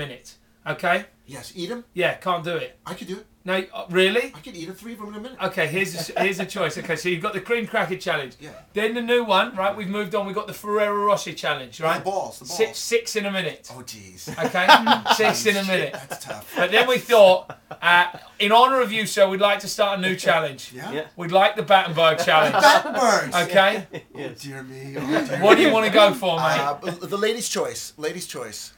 minute. Okay? Yes, eat them. Yeah, can't do it. I could do it. No, uh, really? I could eat a three of them in a minute. Okay, here's a, here's a choice. Okay, so you've got the cream cracker challenge. Yeah. Then the new one, right? We've moved on. We've got the Ferrero Rocher challenge, right? The balls, the balls. Six, six in a minute. Oh, jeez. Okay, six in a minute. That's tough. But then we thought, uh, in honour of you, sir, we'd like to start a new challenge. Yeah? Yeah. We'd like the Battenberg challenge. Battenberg. Okay, Oh, dear me. Oh, dear what do you want to go for, mate? Uh, the ladies' choice. Ladies' choice.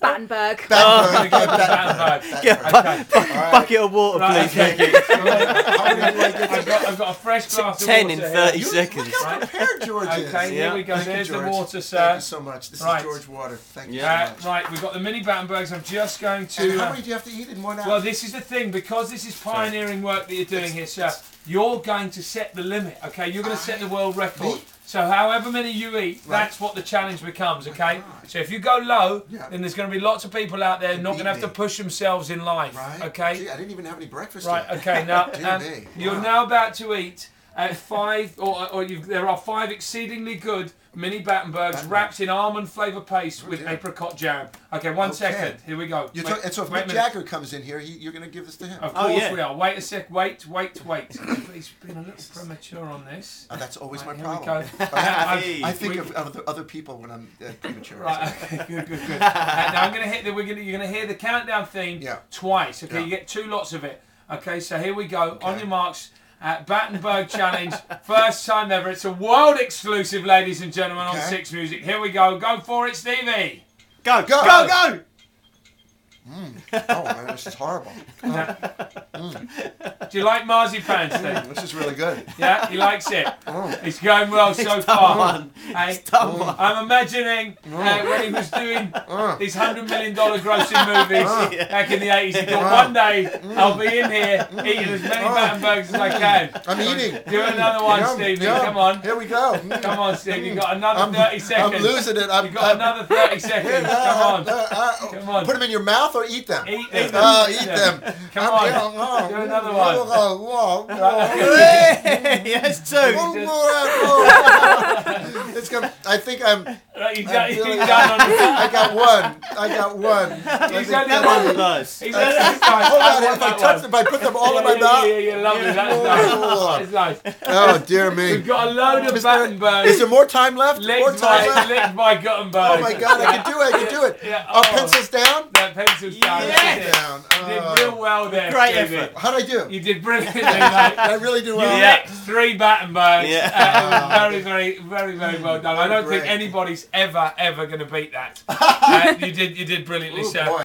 Battenberg. Battenberg. go for Battenberg. Battenberg. Okay. Bucket of water, Right, please. okay. Thank you. How many do I get I've got, I've got a fresh glass of Ten in 30 You- seconds. Look how prepared George is. Okay, Yeah. here we go. Thank you, There's the George. water, Thank you so much. This Right. is George Water. Thank you Uh, so much. right, we've got the mini Battenbergs. I'm just going And to. how uh, many do you have to eat in one hour? well, this is the thing because this is pioneering work that you're doing here, sir. You're going to set the limit. Okay, you're going to set the world record. So however many you eat, that's what the challenge becomes. Okay. So if you go low, Yeah. then there's going to be lots of people out there not going to have to push themselves in life. right? Okay. Gee, I didn't even have any breakfast. Right. yet. Okay. Now um, you're Wow. now about to eat uh, five, or, or you've, there are five exceedingly good mini Battenbergs Battenbergs. wrapped in almond flavour paste with dear. apricot jam. Okay, one Okay. second. Here we go. You're Wait- talk- and so if Mick. Jagger comes in here, he, you're going to give this to him. Of Oh, course yeah. we are. Wait a sec. Wait, wait, wait. He's been a little premature on this. Uh, that's always Right, my here we problem. go. Hey. I think We- of other, other people when I'm uh, premature. Right. Okay. Good. Good. Good. Uh, now I'm going to hit the. We're going to. You're going to hear the countdown theme Yeah. twice. Okay. Yeah. You get two lots of it. Okay. So here we go. On your marks. At Battenberg Challenge, first time ever. It's a world exclusive, ladies and gentlemen, on Six Music. Here we go. Go for it, Stevie. Go, Go. go, go! Mm. Oh man, this is horrible. Now- mm. mm. Do you like marzipan, Steve? This is really good. Yeah, he likes it. Oh. It's going well so far. Hey, one. I'm imagining uh, when he was doing these hundred million dollar grossing movies back in the eighties. He thought one day I'll be in here eating as many. Battenbergs as I can. I'm eating. Do another one, Yum, Stevie. yum. Come on, Here we go. come on, Steve. You've got another I'm, thirty seconds. I'm losing it. I'm, You got I'm- another thirty seconds. Come on, Uh, uh, Come on. Put them in your mouth or eat them. eat them. Uh, eat them. Come I'm- on. yeah, oh, Do another one. oh, oh, oh, Right. yes, two. oh, oh. It's gonna, I think I'm. Right, he's I'm done, he's feeling- done on the I got one. I got one. I He's think- done the One of one. those. He's done that's nice. Hold on, if I that touch one. them, if I put them all in my yeah, mouth. Yeah, yeah, lovely. That's Oh, nice. That's nice. Oh dear me. We've got a load of Is there, Battenbergs. is there more time left? More Licked time by, left? licked by Guttenberg. Oh my God! I can do it. I can do it. Yeah, Are oh. pencils down? That pencil's down. Yes. That's it. Down. You did Oh. real well there, Great Stevie. effort. How'd I do? You did brilliantly, mate. I really do well. Yeah. licked three Battenbergs. Yeah. Uh, very, very, very, very well done. I don't think anybody's ever, ever going to beat that. Uh, you did, you did brilliantly, Ooh, sir. boy.